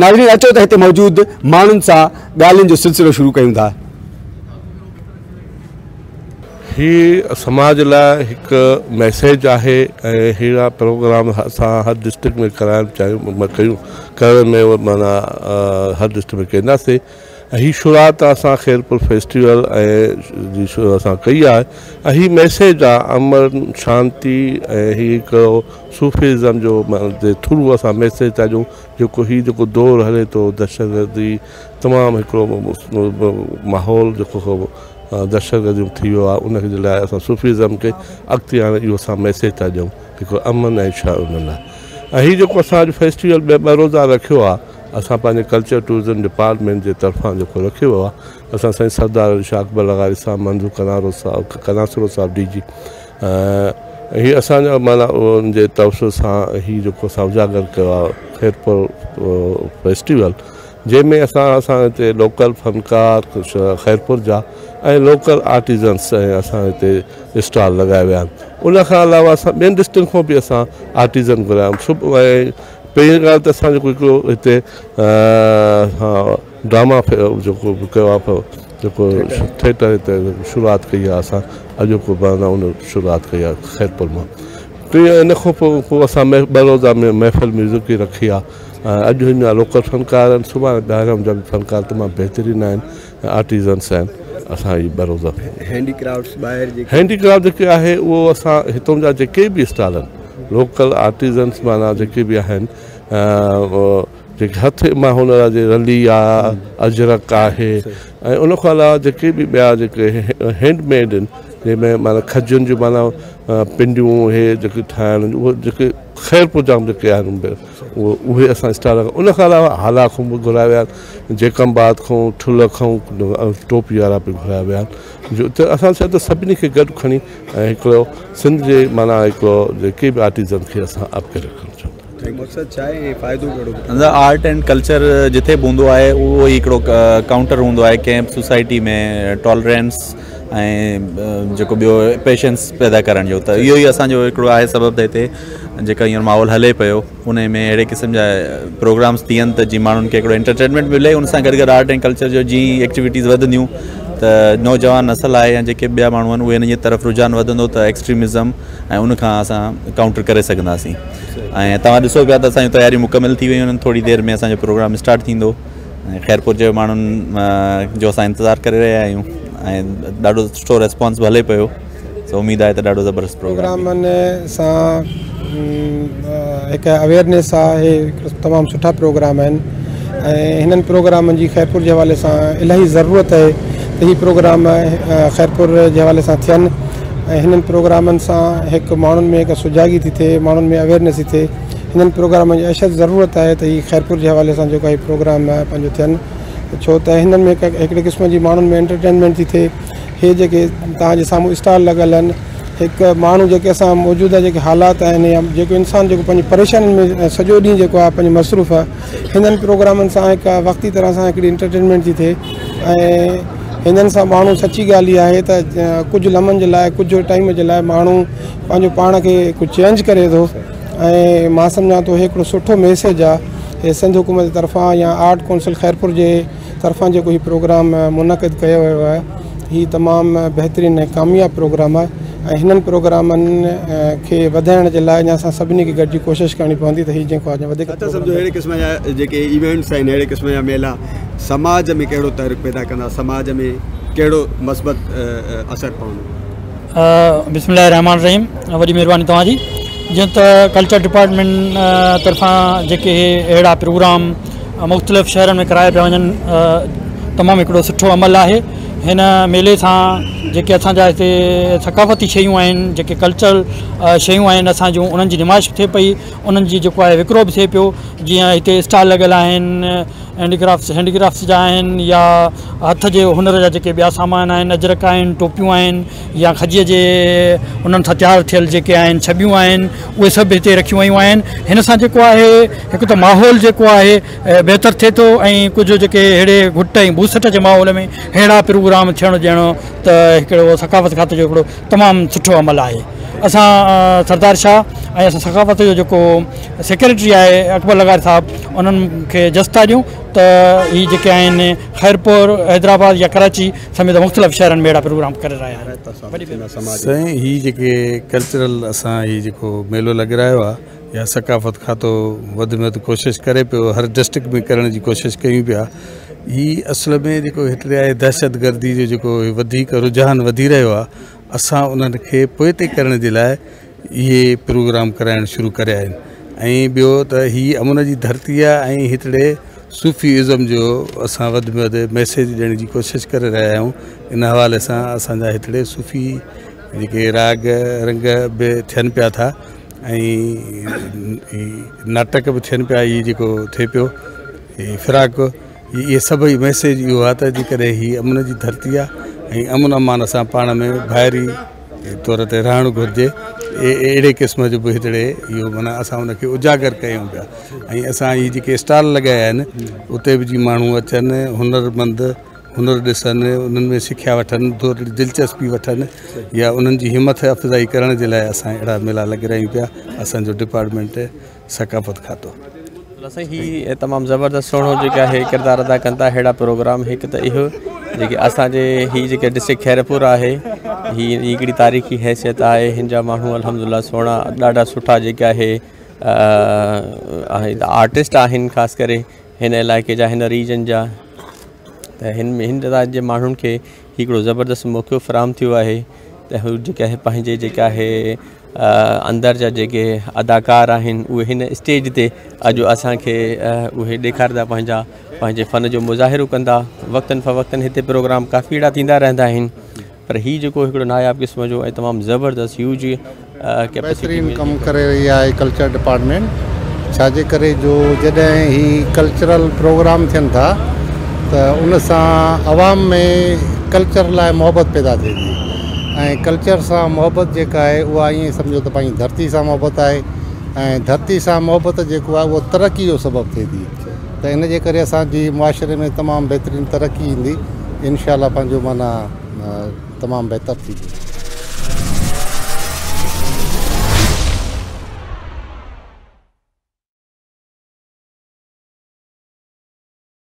नागी अचो तो हिते मौजूद मानून सा गाल सिलसिलो शुरू क्यों था हीअ समाज लाइ मैसेज है ऐं प्रोग्राम अस हर डिस्ट्रिक्ट में कराइणु चाहूँ कर में माना हर डिस्ट्रिक्ट में कंदासीं ऐं हीअ शुरुआत असां खेरपुर फेस्टिवल ऐं जी शुरूअ असां कई आहे ऐं इहा मैसेज आहे अमर शांती ऐं इहा हिकिड़ो सुफ़ीज़म जो जे थ्रू असां मैसेज था ॾियूं जेको हीउ जेको दौरु हले थो दहशतगर्दी तमामु हिकिड़ो माहौल जेको दहशतगर्दी थी वियो आहे उन लाइ असां सुफ़ीज़म खे अॻिते इहो असां मैसेज था ॾियूं हिकिड़ो अमन ऐं ऐं जेको असां फेस्टिवल रोज़ा रखियो असां पंहिंजे कल्चर टूरिज़म डिपार्टमेंट जे तरफ़ां जेको रखियो आहे असां साईं सरदार शाकबल शाकबाल साहब मंझू कनारो साहब कनासरो साहब डी जी ऐं हीअ असांजा माना उन जे तवसु सां हीउ जेको असां उजागर कयो आहे खेरपुर फेस्टिवल जंहिंमें असां असां हिते लोकल फ़नकार ख़ैरपुर जा ऐं लोकल आर्टिज़न्स ऐं असां हिते स्टॉल लॻाया विया आहिनि उन खां अलावा असां ॿियनि डिस्ट्रिक्ट खां बि असां आर्टिज़न घुरायूं सुबुह ऐं पहिरीं ॻाल्हि त असां जेको हिकिड़ो हिते ड्रामा जेको कयो आहे जेको थिएटर हिते शुरूआति कई आहे असां अॼु को उन शुरूआति कई आहे ख़ैरपुर मां टी इन खां पोइ पोइ असां बड़ोदा में महफ़िल म्यूज़िक रखी आहे ऐं अॼु हिन जा लोकल फ़नकार आहिनि सुभाणे ॿाहिरां जा फ़नकार तमामु बहितरीन आहिनि ऐं आर्टीज़न्स आहिनि असांजी बड़ोदा्राफ्ट हैंडीक्राफ्ट जेके आहे उहो असां हितां जा जेके बि स्टार आहिनि लोकल आर्टिज़न्स माना जेके बि आहिनि जेके हथ मां हुन जे रली आहे अजरक आहे ऐं उनखां अलावा जेके बि ॿिया जेके हैंडमेड आहिनि जंहिंमें माना खजुनि जूं माना पिंडियूं इहे जेके ठाहिण उहे जेके ख़ैर प्रोग्राम जेके आहिनि उहे उहे असां स्टार उन खां अलावा हाला खां बि घुराया विया आहिनि जेकम्बाद खां ठुल खां टोपी वारा बि घुराया विया आहिनि जो त असां छा त सभिनी खे गॾु खणी ऐं हिकिड़ो सिंध जे माना हिकिड़ो जेके बि आर्टिज़न खे असां अप करे रखणु चाहियूं आर्ट एंड कल्चर जिथे बि हूंदो आहे उहो ई हिकिड़ो काउंटर हूंदो आहे कंहिं बि सोसाइटी में टॉलरेंस ऐं जेको ॿियो पेशंस पैदा करण जो त इहो ई असांजो हिकिड़ो आहे सबबु त हिते जेका हींअर माहौल हले पियो उन में अहिड़े क़िस्म जा प्रोग्राम्स थियनि त जीअं माण्हुनि खे हिकिड़ो एंटरटेनमेंट मिले उन सां गॾु गॾु आर्ट एंड कल्चर जो जीअं एक्टिविटीज़ वधंदियूं त नौजवान नसल आहे या जेके ॿिया माण्हू आहिनि उहे हिन जे तरफ़ रुझान वधंदो त एक्स्ट्रीमिज़म ऐं उनखां असां काउंटर करे सघंदासीं ऐं तव्हां ॾिसो पिया त असांजी तयारियूं मुकमल थी वियूं आहिनि थोरी देरि में असांजो प्रोग्राम स्टार्ट थींदो ऐं ख़ैरपुर जे माण्हुनि जो असां इंतज़ारु करे रहिया आहियूं ऐं ॾाढो सुठो रिस्पॉन्स भले पियो सो उमेद आहे त ज़बरदस्त प्रोग्रामनि सां हिकु अवेयरनेस आहे तमामु सुठा प्रोग्राम आहिनि ऐं की ख़ैरपुर के हवा से इलाही ज़रूरत है त हीअ प्रोग्राम ख़ैरपुर के हवा से थियनि ऐं हिननि प्रोग्रामनि सां हिकु में हिकु सुजागी थी थिए माण्हुनि में अवेयरनेस थी थिए हिननि प्रोग्रामनि जी अशद ज़रूरत है त हीअ ख़ैरपुर के हवा से जेको प्रोग्राम थन छो त हिननि में हिकिड़े क़िस्म जी माण्हुनि में एंटरटेनमेंट थी थिए हे जेके तव्हांजे साम्हूं स्टॉल लॻल आहिनि हिकु माण्हू जेके असां मौजूदा जेके हालात आहिनि या जेको इंसानु जेको पंहिंजी परेशानियुनि में सॼो ॾींहुं जेको आहे पंहिंजी मसरूफ़ आहे हिननि प्रोग्रामनि सां हिकु वक़्ती तरह सां हिकिड़ी इंटरटेनमेंट थी थिए ऐं हिननि सां माण्हू सची ॻाल्हि इहा आहे त कुझु लम्हनि जे लाइ कुझु टाइम जे लाइ माण्हू पंहिंजो पाण खे कुझु चेंज करे थो ऐं मां सम्झा थो हिकिड़ो सुठो मैसेज आहे हे सिंध हुकूमत जे तरफ़ां या आर्ट कौंसिल ख़ैरपुर जे तरफ़ा जो हीउ प्रोग्राम मुनद किया वो है हीअ तमाम बेहतरीन कामयाब प्रोग्राम है इन प्रोग्राम के खे के लिए लाइ सभी की सभिनी कोशिश करनी पवी तो पवंदी इवेंट्स अड़े क़िस्म जा मेला समाज में कड़ो तर्क पैदा कंदा समाज में कड़ो मस्बत असर पवंदो हा रहमान रहीम वही मेहरबानी तवी जीअं त कल्चर डिपार्टमेंट तरफा जे अड़ा प्रोग्राम मुख़्तलिफ़ शहरनि में कराया पिया वञनि तमामु हिकिड़ो सुठो अमल आहे हिन मेले सां जेके असांजा हिते सकाफ़ती शयूं आहिनि जेके कल्चरल शयूं आहिनि असां उन्हनि जी नुमाइश थिए पई उन्हनि जी जेको आहे विकिणो बि थिए पियो जीअं हिते स्टॉल लॻियल आहिनि हैंडीक्राफ्ट्स हैंडीक्राफ्ट्स जा आहिनि या हथ जे हुनर जा जेके ॿिया सामान आहिनि अजरक आहिनि टोपियूं आहिनि या खजीअ जे हुननि सां तयारु थियल जेके आहिनि छबियूं आहिनि उहे सभु हिते रखियूं वयूं आहिनि हिन सां जेको आहे हिकु त माहौल जेको आहे बहितरु थिए थो ऐं कुझु जेके अहिड़े घुट ऐं बूसट जे माहौल में अहिड़ा प्रोग्राम थियण ॾियणो त हिकिड़ो सकाफ़त खाते जो हिकिड़ो तमामु सुठो अमल आहे असां सरदार शाह ऐं असां सकाफ़त जो जेको सेक्रेटरी आहे अकबर लगार साहबु उन्हनि खे जस्ता ॾियूं त हीअ जेके आहिनि ख़ैरपुर हैदराबाद या कराची समेत मुख़्तलिफ़ शहरनि में अहिड़ा प्रोग्राम करे रहिया साईं हीअ जेके कल्चरल असां हीअ जेको मेलो लॻे रहियो आहे या सकाफ़त खातो वधि में वधि कोशिशि करे पियो हर डिस्ट्रिक्ट में करण जी कोशिशि कयूं पिया हीअ असल में जेको हिते आहे दहशतगर्दी जो जेको वधीक रुझान वधी रहियो आहे असां उन्हनि खे पोइ करण जे लाइ ये प्रोग्राम कराइणु शुरू कर आहिनि ऐं ॿियो अमन जी धरती आहे ऐं इज़म जो अस में वधि मैसेज ॾियण की कोशिश कर रहा हूँ इन हवाले सां असांजा हिकिड़े सुफ़ी जेके राग रंग भी थन पिया था नाटक भी थन पिया इहे जेको थिए पियो इहे फिराक इहे सभई मैसेज इहो आहे त अमन जी धरती आहे ऐं अमन अमान असां पा में ॿाहिरी तौर ते रहणु घुरिजे अहिड़े क़िस्म जो बि हिते इहो माना असां उनखे उजागर कयूं पिया ऐं असां इहे जेके स्टॉल लॻाया आहिनि उते बि जीअं माण्हू अचनि हुनरमंद हुनर ॾिसनि उन्हनि में सिखिया वठनि थोरी दिलचस्पी वठनि या उन्हनि जी हिमथ अफ़ज़ाई करण जे लाइ असां अहिड़ा मेला लॻायूं पिया असांजो डिपार्टमेंट सकाफ़त खातो साईं हीअ तमामु ज़बरदस्तु सुहिणो जेका इहे किरदारु अदा कनि था अहिड़ा प्रोग्राम हिकु त इहो जेके असांजे हीअ जेके डिस्ट्रिक्ट ख़ैरपुर आहे हीअ हिकिड़ी तारीख़ी हैसियत आहे हिन जा माण्हू अलहमदिल्ला सोणा ॾाढा सुठा जेके आहे आर्टिस्ट आहिनि ख़ासि करे हिन इलाइक़े जा हिन रीजन जा त हिन में हिन जे माण्हुनि खे हिकिड़ो ज़बरदस्तु मौक़ो फराम थियो आहे हू जेका आहे पंहिंजे जेका अदाकार स्टेज ते अॼु असांखे उहे ॾेखारींदा फ़न जो मुज़ाहिरो कंदा वक़्तनि फ़वक़्तनि हिते प्रोग्राम काफ़ी अड़ा थन्दा रहंदा आहिनि पर हीउ जेको नायाब क़िस्म जो तमाम तमामु ज़बरदस्तु ह्यूज कैपेसिटी कमु रही है कल्चर डिपार्टमेंट छाजे करे जो जॾहिं हीउ कल्चरल प्रोग्राम थन था त उन आवाम में कल्चर लाइ मोहब्बत पैदा थे ऐं कल्चर सां मुहबत जेका आहे उहा ईअं सम्झो त पंहिंजी धरती सां मुहिबत आहे ऐं धरती सां मुहिबत जेको आहे उहो तरक़ी जो सबबु थिए थी त इनजे करे असांजी मुआशरे में तमामु बहितरीनु तरक़ी ईंदी इनशा पंहिंजो माना तमामु बहितरु थींदो